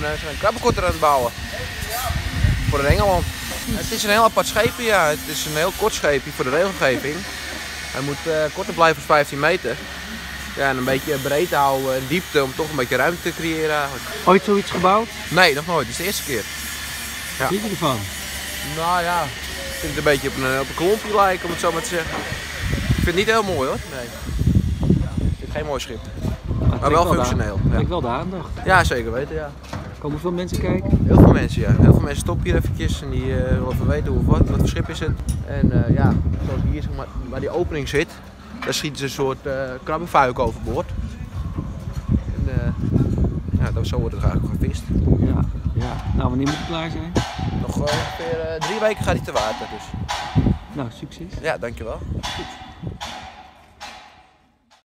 En uh, zijn een krabbenkotter aan het bouwen. Voor de Engeland. Het is een heel apart scheepje, ja. Het is een heel kort scheepje voor de regelgeving. Hij moet uh, korter blijven dan 15 meter. Ja, en een beetje breedte houden en diepte om toch een beetje ruimte te creëren eigenlijk. Ooit zoiets gebouwd? Nee, nog nooit. Het is de eerste keer. Ja. Wat vind je ervan? Nou ja, ik vind het een beetje op een, op een klompje lijken, om het zo maar te zeggen. Ik vind het niet heel mooi hoor. Nee. Ik vind het geen mooi schip. Maar, maar wel, functioneel. Ja. Ik wel de aandacht. Ja, zeker weten, ja. Komen veel mensen kijken? Heel veel mensen, ja. Heel veel mensen stoppen hier eventjes en die uh, willen even weten hoe wat, wat voor schip is het. En uh, ja, zoals hier zeg maar, waar die opening zit, daar schieten ze een soort uh, krabbenvuik overboord. En ja, dat, zo wordt het eigenlijk gevist. Ja, ja. Nou, wanneer moet het klaar zijn? Nog ongeveer drie weken gaat hij te water dus. Nou, succes. Ja, dankjewel. Goed.